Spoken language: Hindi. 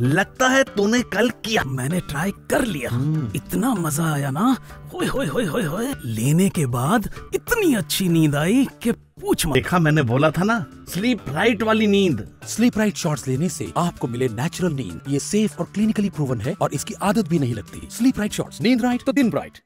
लगता है तूने कल किया। मैंने ट्राई कर लिया। हम्म। इतना मज़ा आया ना। होए होए होए होए होए। लेने के बाद इतनी अच्छी नींद आई कि पूछ मत। देखा मैंने बोला था ना स्लीप राइट वाली नींद। स्लीप राइट शॉर्ट्स लेने से आपको मिले नेचुरल नींद। ये सेफ़ और क्लिनिकली प्रूवन है और इसकी आदत भी नहीं लगती। स्लीप राइट शॉर्ट्स नींद राइट तो दिन ब्राइट